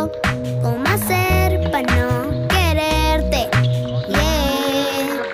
Oh.